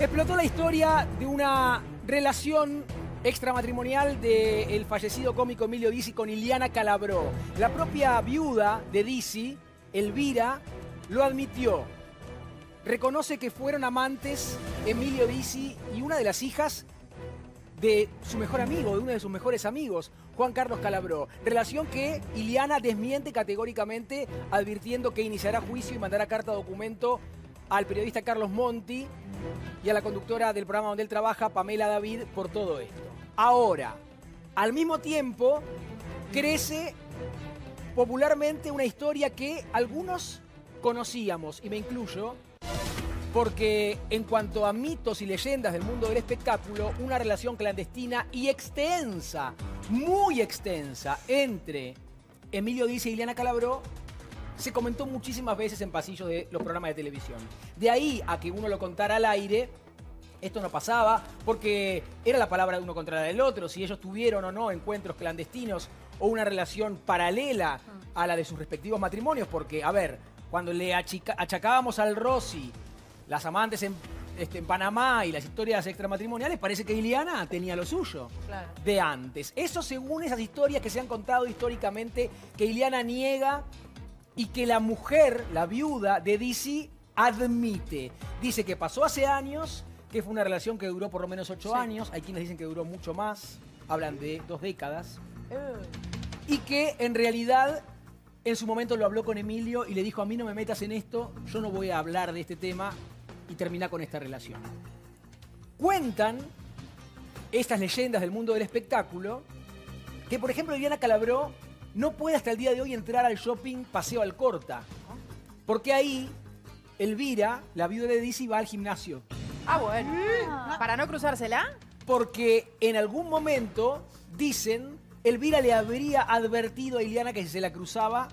Explotó la historia de una relación extramatrimonial del fallecido cómico Emilio Dizzi con Iliana Calabró. La propia viuda de Dizzi, Elvira, lo admitió. Reconoce que fueron amantes Emilio Dizzi y una de las hijas de su mejor amigo, de uno de sus mejores amigos, Juan Carlos Calabró. Relación que Iliana desmiente categóricamente, advirtiendo que iniciará juicio y mandará carta documento al periodista Carlos Monti y a la conductora del programa donde él trabaja, Pamela David, por todo esto. Ahora, al mismo tiempo, crece popularmente una historia que algunos conocíamos, y me incluyo, porque en cuanto a mitos y leyendas del mundo del espectáculo, una relación clandestina y extensa, muy extensa, entre Emilio Dice y Liliana Calabró se comentó muchísimas veces en pasillos de los programas de televisión. De ahí a que uno lo contara al aire, esto no pasaba porque era la palabra de uno contra la del otro, si ellos tuvieron o no encuentros clandestinos o una relación paralela a la de sus respectivos matrimonios, porque, a ver, cuando le achacábamos al Rossi las amantes en, este, en Panamá y las historias extramatrimoniales, parece que Iliana tenía lo suyo de antes. Eso según esas historias que se han contado históricamente, que Iliana niega y que la mujer, la viuda de Dizzy, admite. Dice que pasó hace años, que fue una relación que duró por lo menos ocho años, hay quienes dicen que duró mucho más, hablan de dos décadas, y que en realidad en su momento lo habló con Emilio y le dijo, a mí no me metas en esto, yo no voy a hablar de este tema y termina con esta relación. Cuentan estas leyendas del mundo del espectáculo que, por ejemplo, Diana Calabró no puede hasta el día de hoy entrar al shopping Paseo Alcorta. Porque ahí Elvira, la viuda de Dizzy, va al gimnasio. Ah, bueno. ¿Para no cruzársela? Porque en algún momento, dicen, Elvira le habría advertido a Iliana que si se la cruzaba,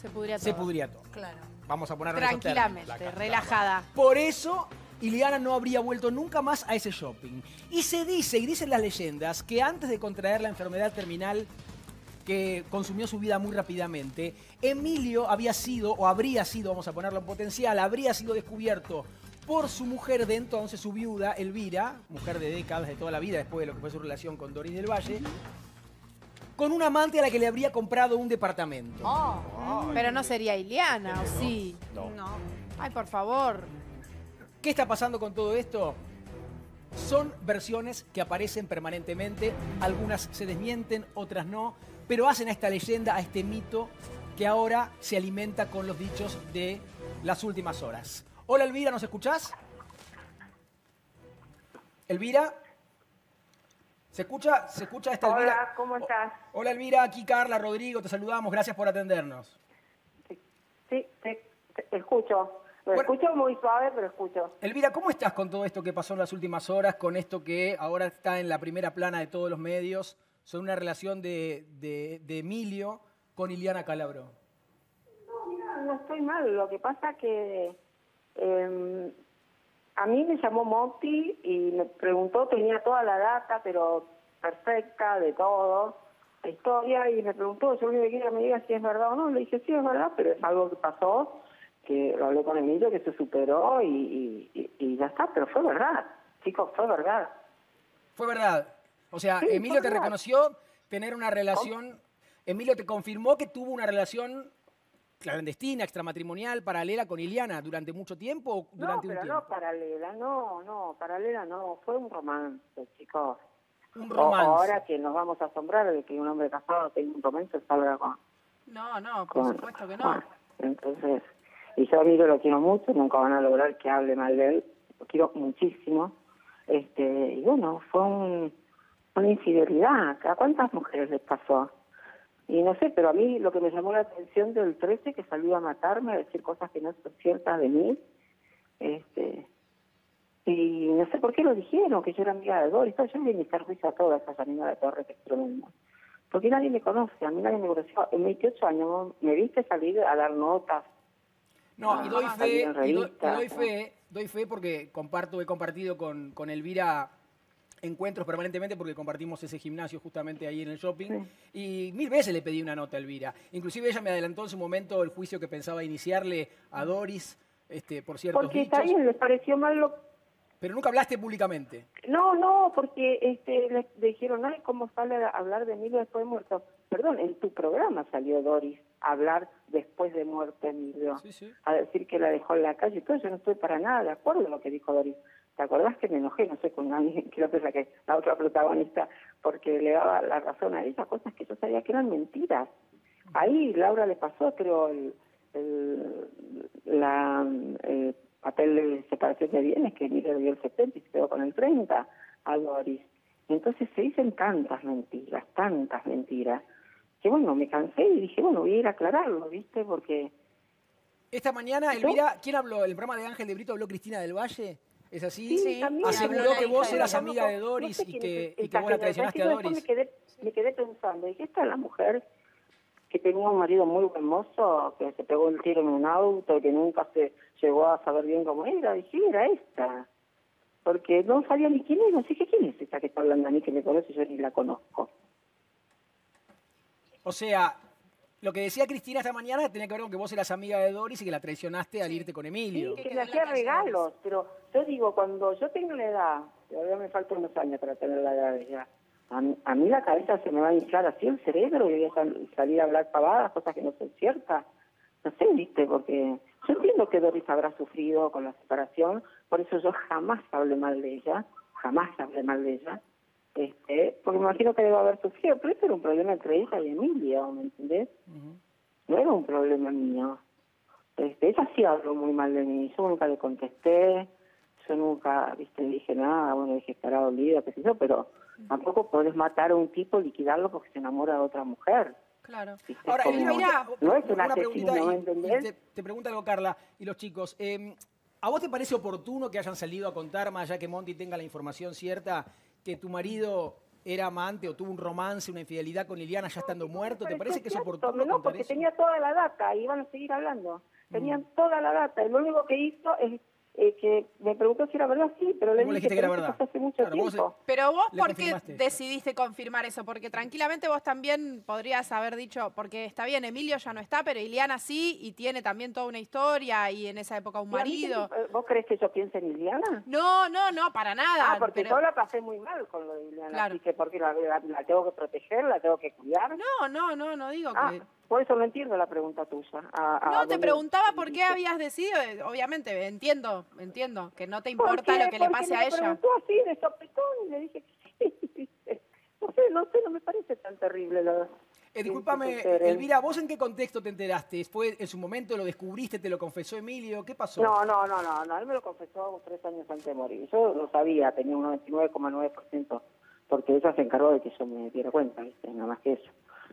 se pudría todo. Se pudría todo. Claro. Vamos a poner Tranquilamente, relajada. Por eso, Iliana no habría vuelto nunca más a ese shopping. Y se dice, y dicen las leyendas, que antes de contraer la enfermedad terminal que consumió su vida muy rápidamente, Emilio había sido, o habría sido, vamos a ponerlo en potencial, habría sido descubierto por su mujer de entonces, su viuda, Elvira, mujer de décadas, de toda la vida, después de lo que fue su relación con Doris del Valle, con una amante a la que le habría comprado un departamento. Oh, pero no sería Iliana, ¿o sí? No. no. Ay, por favor. ¿Qué está pasando con todo esto? Son versiones que aparecen permanentemente, algunas se desmienten, otras no pero hacen a esta leyenda, a este mito que ahora se alimenta con los dichos de las últimas horas. Hola Elvira, ¿nos escuchás? Elvira. ¿Se escucha, ¿Se escucha esta Elvira? Hola, ¿cómo estás? Hola Elvira, aquí Carla, Rodrigo, te saludamos, gracias por atendernos. Sí, te, escucho. Lo escucho muy suave, pero escucho. Elvira, ¿cómo estás con todo esto que pasó en las últimas horas, con esto que ahora está en la primera plana de todos los medios? Sobre una relación de, de, Emilio con Iliana Calabro. No, mira, no estoy mal. Lo que pasa que em, a mí me llamó Monty y me preguntó, tenía toda la data, pero perfecta, de todo, la historia, y me preguntó, yo quería que me diga si es verdad o no. Le dije, sí, es verdad, pero es algo que pasó, que lo hablé con Emilio, que se superó y, y, y ya está, pero fue verdad. Chicos, fue verdad. Fue verdad. O sea, Emilio te reconoció tener una relación, Emilio te confirmó que tuvo una relación clandestina, extramatrimonial, paralela con Iliana durante mucho tiempo durante no, pero no paralela, no, no, paralela no, fue un romance, chicos. Un romance. ahora que nos vamos a asombrar de que un hombre casado tenga un romance salga con... No, no, por supuesto que no. entonces, y yo a Emilio lo quiero mucho, nunca van a lograr que hable mal de él, lo quiero muchísimo. Este, y bueno, fue un una infidelidad. ¿A cuántas mujeres les pasó? Y no sé, pero a mí lo que me llamó la atención del 13, que salió a matarme, a decir cosas que no son ciertas de mí, este y no sé por qué lo dijeron, que yo era amiga de Doris, yo le estar juicio a todas esas amigas de Torre, que es. Porque nadie me conoce, a mí nadie me conoció. En 28 años me viste salir a dar notas. No, y doy fe, doy, fe, doy fe porque comparto, he compartido con, con Elvira encuentros permanentemente porque compartimos ese gimnasio justamente ahí en el shopping. Y mil veces le pedí una nota a Elvira. Inclusive ella me adelantó en su momento el juicio que pensaba iniciarle a Doris, este, por cierto. Porque está bien, les pareció mal lo, Pero nunca hablaste públicamente. No, no, porque este, le, dijeron, ay, ¿cómo sale a hablar de Emilio después de muerto? Perdón, en tu programa salió Doris a hablar después de muerto Emilio, a decir que la dejó en la calle todo, yo no estoy para nada de acuerdo con lo que dijo Doris. ¿Te acordás que me enojé, no sé, con alguien, creo que es la, que, la otra protagonista, porque le daba la razón a ella, cosas que yo sabía que eran mentiras. Ahí Laura le pasó, creo, el, el, la, el papel de separación de bienes, que Emilio dio el 70 y se quedó con el 30 a Doris. Entonces se dicen tantas mentiras, tantas mentiras, que bueno, me cansé y dije, bueno, voy a ir a aclararlo, ¿viste? Porque... Esta mañana, Elvira, ¿quién habló? ¿El programa de Ángel de Brito habló Cristina del Valle? ¿Es así? Sí, Aseguró que vos eras amiga de Doris y que, y que vos la traicionaste a Doris. Me quedé, me quedé pensando, dije, esta es la mujer que tenía un marido muy hermoso, que se pegó el tiro en un auto, que nunca se llegó a saber bien cómo era. Dije, era esta. Porque no sabía ni quién era. Dije, ¿quién es esta que está hablando a mí que me conoce? Yo ni la conozco. O sea, lo que decía Cristina esta mañana tenía que ver con que vos eras amiga de Doris y que la traicionaste al irte con Emilio. Sí, que le hacía regalos, pero yo digo, cuando yo tengo la edad, todavía me faltan unos años para tener la edad de ella, a, mí la cabeza se me va a inflar así el cerebro y voy a salir a hablar pavadas, cosas que no son ciertas. No sé, viste, porque yo entiendo que Doris habrá sufrido con la separación, por eso yo jamás hablé mal de ella, jamás hablé mal de ella este, porque me imagino que debe haber sufrido, pero este era un problema entre ella y Emilia, ¿me entendés? No era un problema mío. Este, ella sí habló muy mal de mí, yo nunca le contesté, yo nunca, viste, dije nada, bueno, dije estará dolida, qué sé yo, pero tampoco podés matar a un tipo, liquidarlo porque se enamora de otra mujer. Claro. Ahora, mira, no es una, pregunta ¿me entendés? te, pregunta algo, Carla, y los chicos. Eh, ¿A vos te parece oportuno que hayan salido a contar, más allá que Monty tenga la información cierta, que tu marido era amante o tuvo un romance, una infidelidad con Liliana ya estando muerto? ¿Te parece que es oportuno No, porque tenía toda la data y iban a seguir hablando. Tenían mm. toda la data. Y lo único que hizo es eh, que me preguntó si era verdad, sí, pero le dije que era verdad? hace mucho tiempo. pero vos, ¿por qué decidiste confirmar eso? Porque tranquilamente vos también podrías haber dicho, porque está bien, Emilio ya no está, pero Iliana sí, y tiene también toda una historia, y en esa época un marido. ¿Vos crees que yo piense en Iliana? No, no, no, para nada. Ah, porque yo la pasé muy mal con lo de Iliana, así que porque la, tengo que proteger, la tengo que cuidar. No, no, no, no digo ah, que... Por eso no entiendo la pregunta tuya. no, te preguntaba por qué habías decidido, eh, obviamente, entiendo, entiendo, que no te importa lo que le pase a ella. Me preguntó así de sopetón y le dije. No sé, no sé, no me parece tan terrible lo, eh, discúlpame, Elvira, ¿vos en qué contexto te enteraste? ¿Fue en su momento, lo descubriste, te lo confesó Emilio? ¿Qué pasó? No, no, no, no, no él me lo confesó tres años antes de morir. Yo lo sabía, tenía un 99,9%, porque ella se encargó de que yo me diera cuenta, ¿viste? Nada más que eso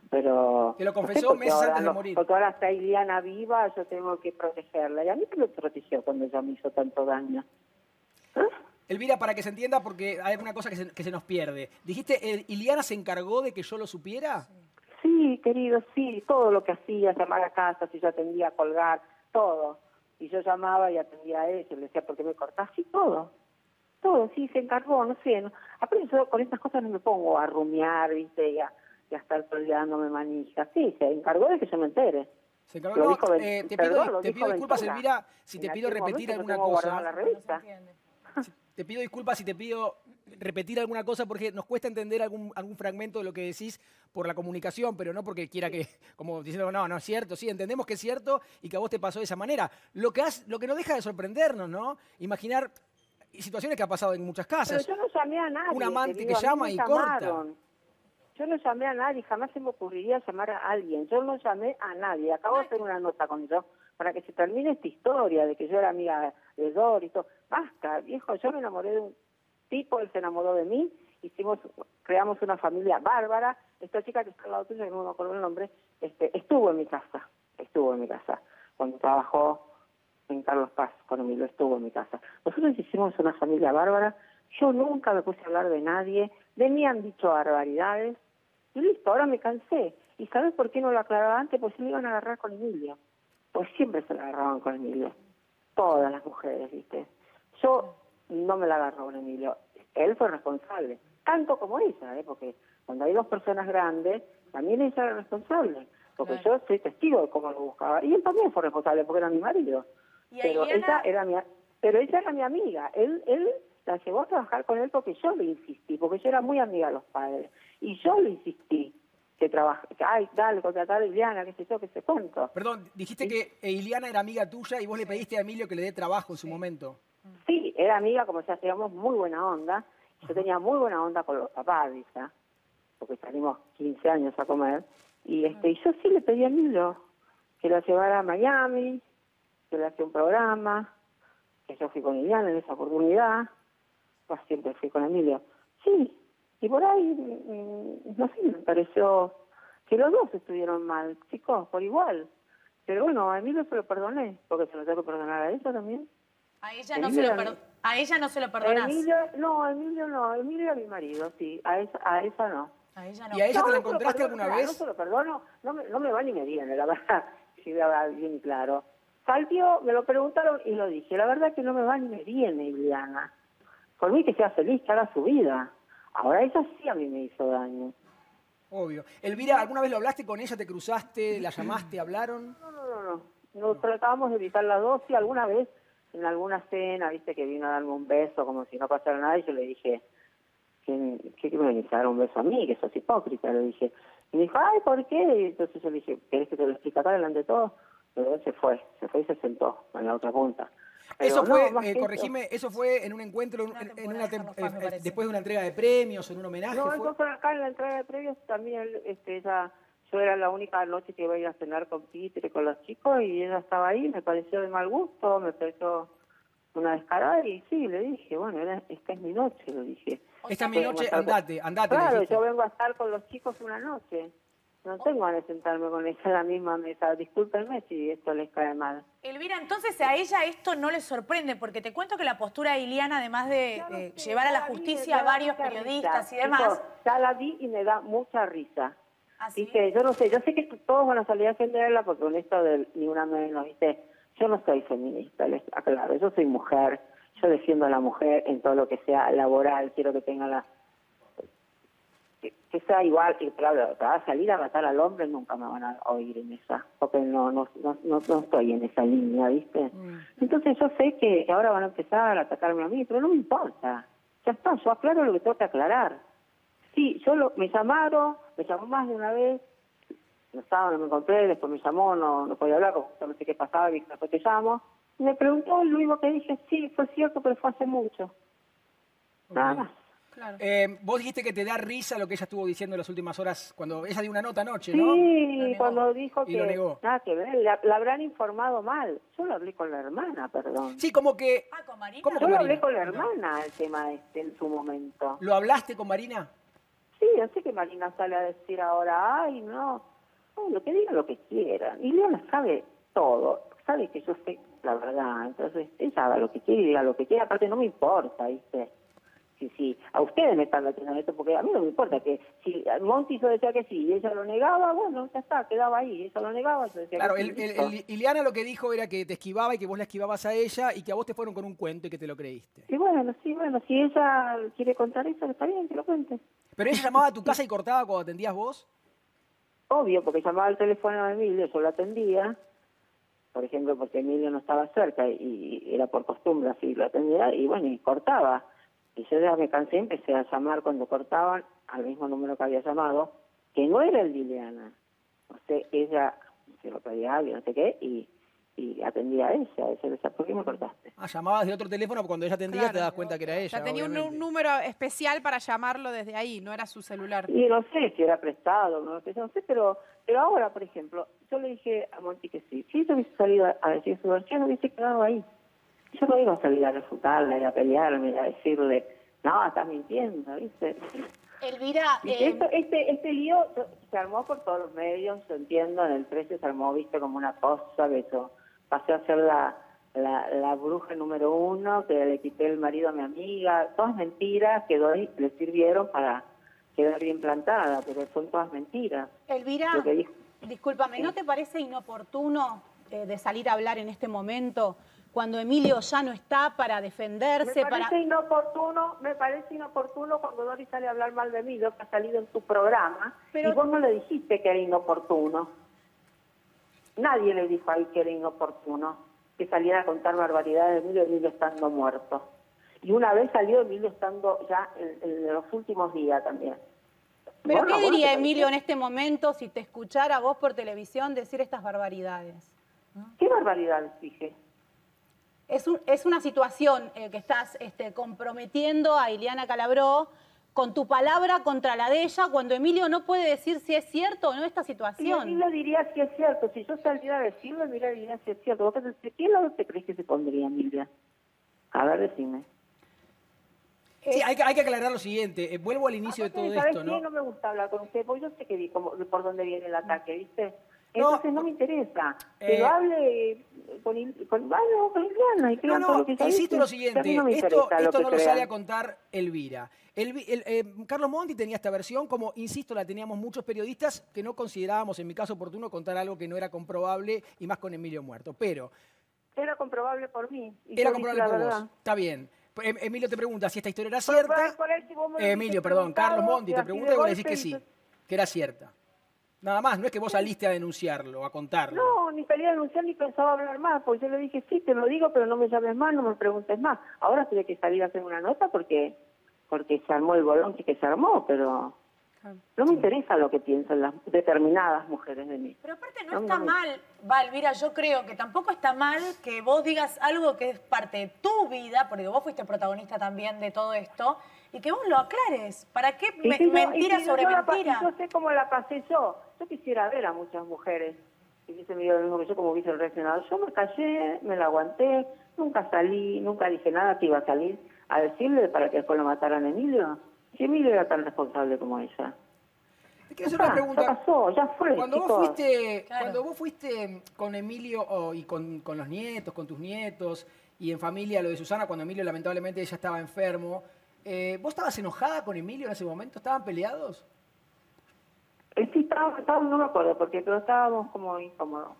pero... Te lo confesó meses antes de morir. Porque ahora está Iliana viva, yo tengo que protegerla. Y a mí que lo protegió cuando ella me hizo tanto daño. ¿Eh? Elvira, para que se entienda, porque hay una cosa que se, que se nos pierde. ¿Dijiste, Iliana se encargó de que yo lo supiera? Sí, querido, sí. Todo lo que hacía, llamar a casa, si yo atendía a colgar, todo. Y yo llamaba y atendía a él, le decía, ¿por qué me cortás? Sí, todo. Todo, sí, se encargó, no sé. No. Aparte yo con estas cosas no me pongo a rumiar, ¿viste? Ya y a estar me manija. Sí, se encargó de que yo me entere. Se encargó, eh, te, pido, te pido disculpas, Elvira, si te pido repetir alguna cosa. La revista. te pido disculpas si te pido repetir alguna cosa porque nos cuesta entender algún, algún fragmento de lo que decís por la comunicación, pero no porque quiera que, como diciendo, no, no es cierto, sí, entendemos que es cierto y que a vos te pasó de esa manera. Lo que, has, lo que no deja de sorprendernos, ¿no? Imaginar situaciones que ha pasado en muchas casas. Pero yo no llamé a nadie. Un amante que llama y corta. Yo no llamé a nadie, jamás se me ocurriría llamar a alguien. Yo no llamé a nadie. Acabo de hacer una nota con yo para que se termine esta historia de que yo era amiga de Doris. Basta, viejo, yo me enamoré de un tipo, él se enamoró de mí, hicimos, creamos una familia bárbara. Esta chica que está al lado tuyo, que no me acuerdo el nombre, este, estuvo en mi casa, estuvo en mi casa. Cuando trabajó en Carlos Paz Emilio, estuvo en mi casa. Nosotros hicimos una familia bárbara. Yo nunca me puse a hablar de nadie. De mí han dicho barbaridades y listo, ahora me cansé. ¿Y sabes por qué no lo aclaraba antes? Pues se me iban a agarrar con Emilio. Pues siempre se la agarraban con Emilio. Todas las mujeres, ¿viste? Yo no me la agarró con Emilio. Él fue responsable. Tanto como ella, ¿eh? Porque cuando hay dos personas grandes, también ella era responsable. Porque yo soy testigo de cómo lo buscaba. Y él también fue responsable porque era mi marido. Pero ella era mi pero ella era mi amiga. Él, él la llevó a trabajar con él porque yo le insistí, porque yo era muy amiga de los padres. Y yo le insistí que trabaje, que, ay, dale, contratar a Iliana, qué sé yo, qué sé cuánto. Perdón, dijiste que Iliana era amiga tuya y vos le pediste a Emilio que le dé trabajo en su momento. Sí, era amiga, como ya teníamos muy buena onda. Yo tenía muy buena onda con los papás, Lisa, porque salimos 15 años a comer. Y este y yo sí le pedí a Emilio que lo llevara a Miami, que le hacía un programa, que yo fui con Iliana en esa oportunidad. Pues siempre fui con Emilio. Sí, y por ahí, mm, no sé, me pareció que los dos estuvieron mal, chicos, por igual. Pero bueno, a Emilio se lo perdoné, porque se lo tengo que perdonar a ella también. A ella, no se, lo a ella no se lo perdonás. Emilio, no, a Emilio no, Emilio a mi marido, sí, a esa, a esa no. A ella no. ¿Y a ella te la encontraste alguna vez? No se lo perdono, no me, no me va ni me viene, la verdad, si voy a bien claro. Saltió, me lo preguntaron y lo dije, la verdad que no me va ni me viene, Iliana. Por mí que sea feliz, que haga su vida. Ahora ella sí a mí me hizo daño. Obvio. Elvira, ¿alguna vez lo hablaste con ella? ¿Te cruzaste? ¿La llamaste? ¿Hablaron? No, no, no. no. Nos tratábamos de evitar la dosis. Alguna vez, en alguna cena, viste que vino a darme un beso como si no pasara nada y yo le dije, ¿qué, qué me venís a dar un beso a mí? Que sos hipócrita. Le dije. Y me dijo, ay, ¿por qué? Y entonces yo le dije, ¿querés que te lo explique acá delante de todo? Pero él se fue, se fue y se sentó en la otra punta eso fue, eh, corregime, eso fue en un encuentro, en, una eh, eh, después de una entrega de premios, en un homenaje. No, fue acá en la entrega de premios también, este, ella, yo era la única noche que iba a ir a cenar con Peter y con los chicos y ella estaba ahí, me pareció de mal gusto, me pareció una descarada y sí, le dije, bueno, esta es mi noche, le dije. Esta es mi noche, andate, andate. Claro, yo vengo a estar con los chicos una noche. No tengo ganas de sentarme con ella en la misma mesa. Discúlpenme si esto les cae mal. Elvira, entonces a ella esto no le sorprende, porque te cuento que la postura de Iliana, además de llevar a la justicia a varios periodistas y demás... ya la vi y me da mucha risa. ¿Así? ¿Ah, yo no sé, yo sé que todos van a salir a defenderla porque con esto de ni una menos, ¿viste? Yo no soy feminista, les aclaro, yo soy mujer, yo defiendo a la mujer en todo lo que sea laboral, quiero que tenga la que, sea igual, y claro, va a salir a matar al hombre nunca me van a oír en esa, porque no no, no, no, estoy en esa línea, ¿viste? Mm. Entonces yo sé que ahora van a empezar a atacarme a mí, pero no me importa. Ya está, yo aclaro lo que tengo que aclarar. Sí, yo lo, me llamaron, me llamó más de una vez, no estaba, no me encontré, después me llamó, no, no podía hablar, no sé qué pasaba, y después te llamo. Y me preguntó, lo mismo que dije, sí, fue cierto, pero fue hace mucho. Nada más. Eh, vos dijiste que te da risa lo que ella estuvo diciendo en las últimas horas, cuando ella dio una nota anoche, ¿no? Sí, cuando dijo que nada que ver, la, habrán informado mal. Yo lo hablé con la hermana, perdón. Sí, como que... Ah, ¿con Marina? Yo lo hablé con la hermana, el tema este, en su momento. ¿Lo hablaste con Marina? Sí, así que Marina sale a decir ahora, ay, no, lo que diga lo que quieran. Y Leona sabe todo, sabe que yo sé la verdad, entonces ella haga lo que quiere y diga lo que quiera, aparte no me importa, ¿viste? Sí, sí, a ustedes me están metiendo esto, porque a mí no me importa que si Monti yo decía que sí y ella lo negaba, bueno, ya está, quedaba ahí, ella lo negaba, yo decía claro, que sí. Claro, Ileana lo que dijo era que te esquivaba y que vos la esquivabas a ella y que a vos te fueron con un cuento y que te lo creíste. Y bueno, sí, bueno, si ella quiere contar eso, está bien, que lo cuente. ¿Pero ella llamaba a tu casa y cortaba cuando atendías vos? Obvio, porque llamaba al teléfono de Emilio, yo lo atendía, por ejemplo, porque Emilio no estaba cerca y era por costumbre así lo atendía, y bueno, y cortaba y yo ya me cansé, empecé a llamar cuando cortaban al mismo número que había llamado, que no era el de Ileana. O sea, ella se lo pedía a alguien, no sé qué, y, y atendía a ella. Ella decía, ¿por qué me cortaste? Ah, llamabas de otro teléfono, cuando ella atendía te das cuenta que era ella. Ya tenía un, número especial para llamarlo desde ahí, no era su celular. Y no sé si era prestado, no sé, no sé pero, pero ahora, por ejemplo, yo le dije a Monti que sí. Si ella hubiese salido a decir su versión, hubiese quedado ahí. Yo no iba a salir a refutarle, a pelearme, a decirle, no, estás mintiendo, ¿viste? Elvira... Eh... este, este lío se armó por todos los medios, yo entiendo, en el precio se armó, viste, como una cosa, que yo pasé a ser la, la, la, bruja número uno, que le quité el marido a mi amiga, todas mentiras que doy, le sirvieron para quedar bien plantada, pero son todas mentiras. Elvira, discúlpame, ¿no te parece inoportuno eh, de salir a hablar en este momento cuando Emilio ya no está para defenderse. Me parece inoportuno, me parece inoportuno cuando Dori sale a hablar mal de mí, lo que ha salido en tu programa, Pero... y vos no le dijiste que era inoportuno. Nadie le dijo ahí que era inoportuno, que saliera a contar barbaridades de Emilio, Emilio estando muerto. Y una vez salió Emilio estando ya en, los últimos días también. ¿Pero qué diría Emilio en este momento si te escuchara vos por televisión decir estas barbaridades? ¿Qué barbaridades dije? Es, es una situación eh, que estás este, comprometiendo a Ileana Calabró con tu palabra contra la de ella cuando Emilio no puede decir si es cierto o no esta situación. Sí, Emilio diría si es cierto. Si yo saliera a decirlo, Emilio diría si es cierto. ¿De qué lado te crees que se pondría, Emilia? A ver, decime. Sí, hay que, hay que aclarar lo siguiente. Eh, vuelvo al inicio de todo esto, ¿no? no me gusta hablar con usted, porque yo sé que por dónde viene el ataque, ¿viste? Entonces no, me interesa. Eh, lo hable con, con, bueno, con Iliana y no, no, lo que insisto lo siguiente, esto, esto no lo sale a contar Elvira. El, eh, Carlos Monti tenía esta versión, como, insisto, la teníamos muchos periodistas que no considerábamos, en mi caso oportuno, contar algo que no era comprobable y más con Emilio muerto. Pero... Era comprobable por mí. era comprobable por vos. Está bien. Em, Emilio te pregunta si esta historia era cierta. Emilio, perdón, Carlos Monti te pregunta y vos le decís que sí, que era cierta. Nada más, no es que vos saliste a denunciarlo, a contarlo. No, ni salí a denunciar ni pensaba hablar más, porque yo le dije, sí, te lo digo, pero no me llames más, no me preguntes más. Ahora tiene que salir a hacer una nota porque porque se armó el bolón que se armó, pero no me interesa lo que piensan las determinadas mujeres de mí. Pero aparte no, está mal, Valvira, yo creo que tampoco está mal que vos digas algo que es parte de tu vida, porque vos fuiste protagonista también de todo esto, y que vos lo aclares. ¿Para qué mentira sobre mentira? yo sé cómo la pasé yo. Yo quisiera ver a muchas mujeres y dice me lo mismo que yo como vice reaccionado. Yo me callé, me la aguanté, nunca salí, nunca dije nada que iba a salir a decirle para que después lo mataran a Emilio. Si Emilio era tan responsable como ella. Te quiero hacer una pregunta. Ya pasó, ya fue. Cuando vos fuiste, cuando vos fuiste con Emilio y con, con, los nietos, con tus nietos, y en familia lo de Susana, cuando Emilio lamentablemente ella estaba enfermo, eh, ¿vos estabas enojada con Emilio en ese momento? ¿Estaban peleados? Eh, sí, estábamos, no me acuerdo, porque pero estábamos como incómodos.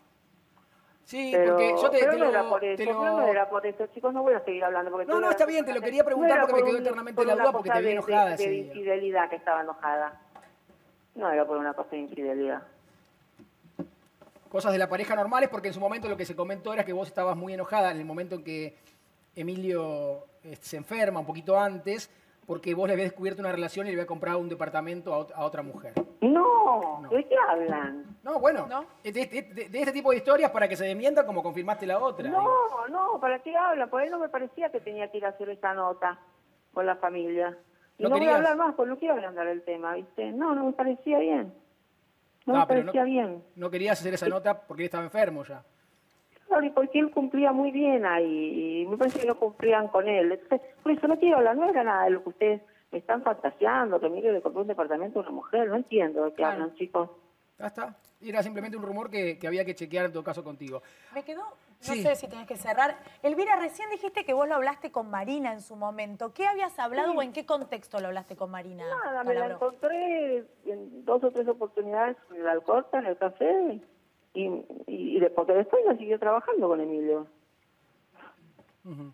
Sí, porque yo te, pero no era por eso, no era por eso, chicos, no voy a seguir hablando. Porque no, no, está bien, te lo quería preguntar porque me quedó eternamente la duda porque te vi enojada. De, de, infidelidad que estaba enojada. No era por una cosa de infidelidad. Cosas de la pareja normales porque en su momento lo que se comentó era que vos estabas muy enojada en el momento en que Emilio se enferma, un poquito antes, porque vos le habías descubierto una relación y le habías comprado un departamento a, otra mujer. No, ¿de qué hablan? No, bueno, ¿No? De, este tipo de historias para que se desmienta como confirmaste la otra. No, no, ¿para qué hablan? Por él no me parecía que tenía que ir a hacer esta nota con la familia. Y no, voy a hablar más, porque no quiero hablar del tema, ¿viste? No, no me parecía bien. No, me parecía bien. No querías hacer esa nota porque él estaba enfermo ya. Claro, y porque él cumplía muy bien ahí, y me parece que no cumplían con él. Entonces, por eso no quiero hablar, no era nada de lo que ustedes me están fantaseando, que Miguel le compró un departamento a una mujer, no entiendo de qué hablan, chicos. Ya está. Era simplemente un rumor que, había que chequear en todo caso contigo. Me quedó, no sé si tenés que cerrar. Elvira, recién dijiste que vos lo hablaste con Marina en su momento. ¿Qué habías hablado o en qué contexto lo hablaste con Marina? Nada, me la encontré en dos o tres oportunidades en el Alcorta, en el café, y, y, porque después ya siguió trabajando con Emilio.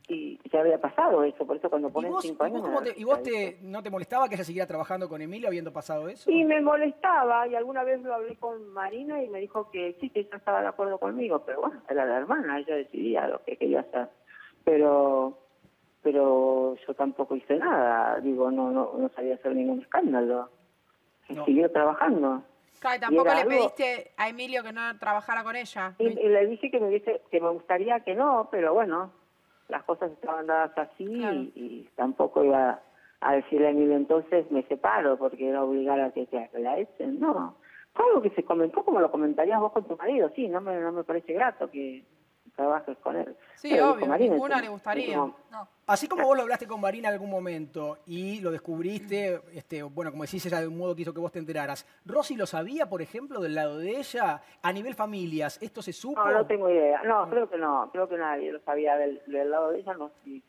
Y ya había pasado eso, por eso cuando ponen cinco años... ¿Y vos, te, no te molestaba que ella siguiera trabajando con Emilio habiendo pasado eso? Y me molestaba, y alguna vez lo hablé con Marina y me dijo que sí, que ella estaba de acuerdo conmigo, pero bueno, era la hermana, ella decidía lo que quería hacer. Pero pero yo tampoco hice nada, digo, no no, no sabía hacer ningún escándalo. Siguió trabajando y tampoco le pediste a Emilio que no trabajara con ella. Y, le dije que me hubiese, que me gustaría que no, pero bueno, las cosas estaban dadas así y, tampoco iba a decirle a Emilio entonces me separo porque era obligar a que, te la echen. No, fue algo que se comentó como lo comentarías vos con tu marido, sí, no me, no me parece grato que trabajes con él. Sí, obvio, ninguna le gustaría. Así como vos lo hablaste con Marina en algún momento y lo descubriste, este, bueno, como decís, ella de un modo que hizo que vos te enteraras. ¿Rosy lo sabía, por ejemplo, del lado de ella? A nivel familias, ¿esto se supo? No, no tengo idea. No, creo que no. Creo que nadie lo sabía del, lado de ella, no. Sí.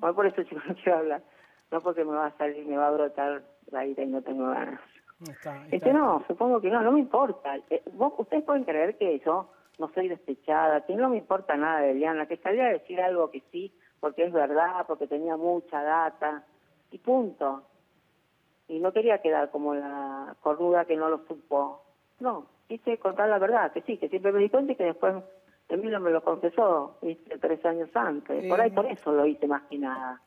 Por eso chico, no quiero hablar. No porque me va a salir, me va a brotar la ira y no tengo ganas. Está, Este no, supongo que no, no me importa. Eh, vos, ustedes pueden creer que yo no soy despechada, que no me importa nada de Eliana, que salía a decir algo que sí, porque es verdad, porque tenía mucha data, y punto. Y no quería quedar como la cornuda que no lo supo. No, quise contar la verdad, que sí, que siempre me di cuenta y que después Emilio me lo confesó, ¿viste? tres años antes. por ahí, por eso lo hice más que nada.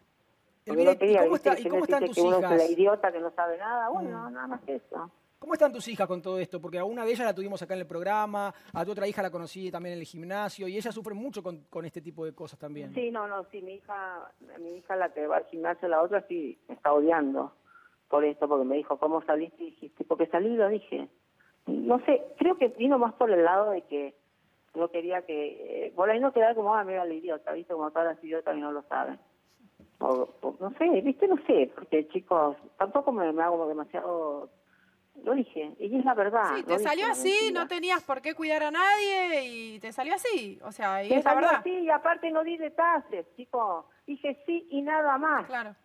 Porque Elvira, no quería, ¿y cómo, está- y Que cómo están tus uno es la? Mm. idiota que no sabe nada. Bueno, nada más que eso. ¿Cómo están tus hijas con todo esto? Porque a una de ellas la tuvimos acá en el programa, a tu otra hija la conocí también en el gimnasio y ella sufre mucho con, este tipo de cosas también. Sí, no, no, sí, mi hija, mi hija la que va al gimnasio, la otra sí está odiando por esto, porque me dijo, ¿cómo saliste? Y dijiste, porque salí, lo dije. No sé, creo que vino más por el lado de que no quería que, eh, por ahí no quedar como, ah, mira la idiota, ¿viste? Como todas las idiotas y no lo saben. O- no sé, ¿viste? No sé, porque chicos, tampoco me, me hago demasiado... Lo dije, y es la verdad. Sí, te salió así, mentira. no tenías por qué cuidar a nadie y te salió así. O sea, y Me es la salió verdad. así, y aparte no di detalles, chicos. Dije sí y nada más. Claro.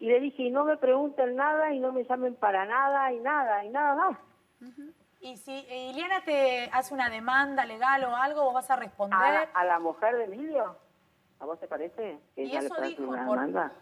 Y le dije, y no me pregunten nada, y no me llamen para nada, y nada, y nada más. Y si eh, Ileana te hace una demanda legal o algo, vos vas a responder. a la mujer de Emilio, ¿a vos te parece? Que Y ella eso dijo, una por- demanda?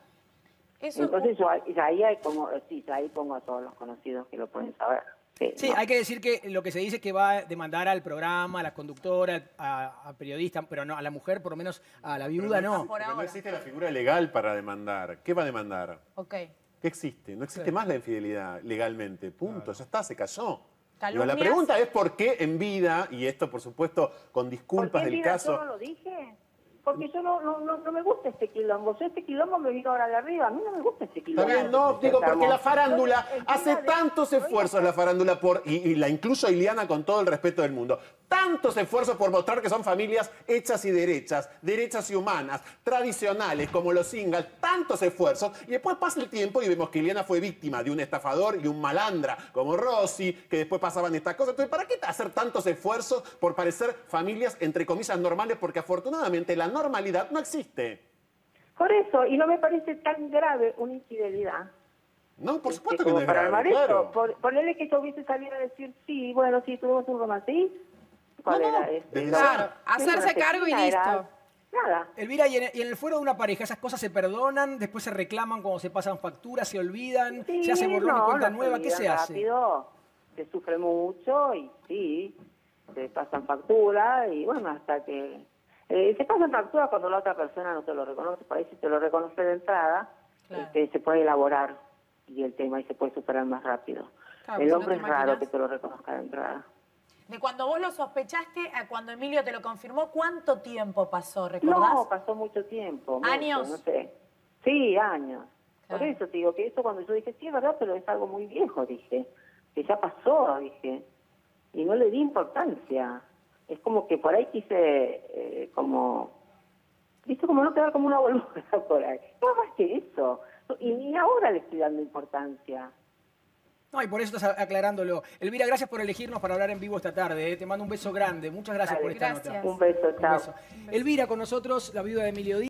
Eso, Entonces yo ahí- ahí hay como, sí, ahí pongo a todos los conocidos que lo pueden saber. Sí, Sí, ¿no? hay que decir que lo que se dice es que va a demandar al programa, a la conductora, a, a periodista, pero no a la mujer, por lo menos a la viuda no. Pero no existe la figura legal para demandar. ¿Qué va a demandar? Ok. ¿Qué existe? No existe más la infidelidad legalmente. Punto. Ya está, se cayó. Calumnias. la pregunta es por qué en vida, y esto por supuesto con ¿Por disculpas del caso. yo no lo dije? Porque yo no, no, no, no me gusta este quilombo. Yo este quilombo me vino ahora de arriba. A mí no me gusta este Está quilombo. bien, no, digo, porque la farándula hace de- tantos esfuerzos, la farándula, por, y, y la incluyo a Iliana con todo el respeto del mundo, tantos esfuerzos por mostrar que son familias hechas y derechas, derechas y humanas, tradicionales, como los singles, tantos esfuerzos, y después pasa el tiempo y vemos que Iliana fue víctima de un estafador y un malandra, como Rosy, que después pasaban estas cosas. Entonces, ¿para qué hacer tantos esfuerzos por parecer familias, entre comillas, normales? Porque afortunadamente la normalidad no existe. Por eso, y no me parece tan grave una infidelidad. No, por Este, supuesto que no es para grave, claro. Por, ponerle que yo hubiese salido a decir, sí, bueno, sí, tuvimos un romance. ¿sí? ¿Cuál No, no, era este? Claro, ¿Era hacerse cargo y? Era- listo. Nada. Elvira, y en, y en el fuero de una pareja, esas cosas se perdonan, después se reclaman cuando se pasan facturas, se olvidan, Sí, se hace borrón y cuenta no nueva, se ¿qué se olvidan hace? rápido, se sufre mucho y sí, se pasan factura y bueno, hasta que... eh, se pasan factura cuando la otra persona no te lo reconoce, por ahí si te lo reconoce de entrada, Claro. este, se puede elaborar y el tema y se puede superar más rápido. Claro, el no hombre es raro que te lo reconozca de entrada. De cuando vos lo sospechaste a cuando Emilio te lo confirmó, ¿cuánto tiempo pasó? ¿Recordás? No, pasó mucho tiempo. mucho, ¿Años? No sé. Sí, años. Por eso te digo que eso cuando yo dije, sí, es verdad, pero es algo muy viejo, dije. Que ya pasó, dije. Y no le di importancia. Es como que por ahí quise, eh, como, viste, como no quedar como una boluda por ahí. No más que eso. Y ni ahora le estoy dando importancia. No, y por eso estás aclarándolo. Elvira, gracias por elegirnos para hablar en vivo esta tarde. ¿eh? Te mando un beso grande. Muchas gracias Dale. por esta Gracias. nota. Un beso, Un chao. beso. Elvira con nosotros, la viuda de Emilio Díaz.